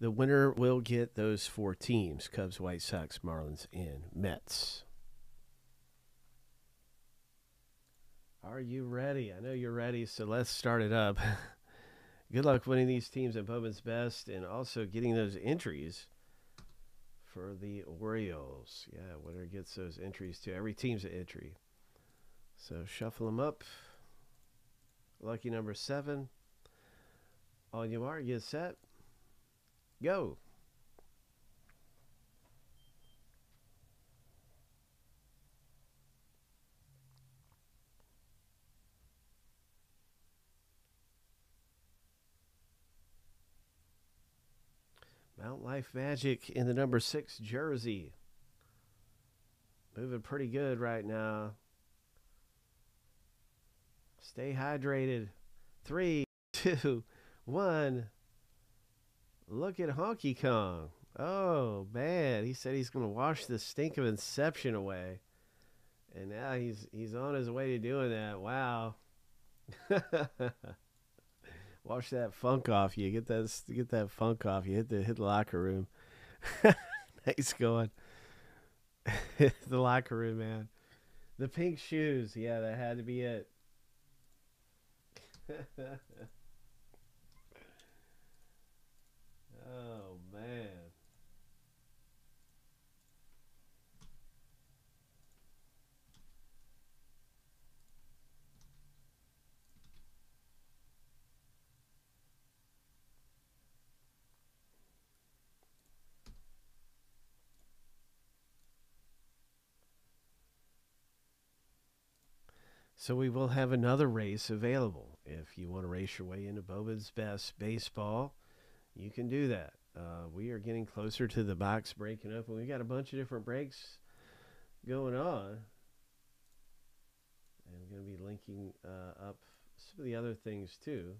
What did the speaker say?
the winner will get those four teams Cubs, White Sox, Marlins, and Mets. Are you ready? I know you're ready, so let's start it up. Good luck winning these teams at Bowman's Best and also getting those entries for the Orioles. Yeah, winner gets those entries too. Every team's an entry. So shuffle them up. Lucky number seven. On your mark, get set. Go. Mount Life Magic in the number six jersey. Moving pretty good right now. Stay hydrated. Three, two, one. Look at Honky Kong. Oh man, he said he's going to wash the stink of Inception away, and now he's he's on his way to doing that. Wow. wash that funk off you. Get that get that funk off you. Hit the hit the locker room. nice going. the locker room, man. The pink shoes. Yeah, that had to be it. Oh man. So we will have another race available. If you want to race your way into Bowman's Best Baseball, you can do that. Uh, we are getting closer to the box breaking up, and we got a bunch of different breaks going on. And I'm going to be linking uh, up some of the other things too.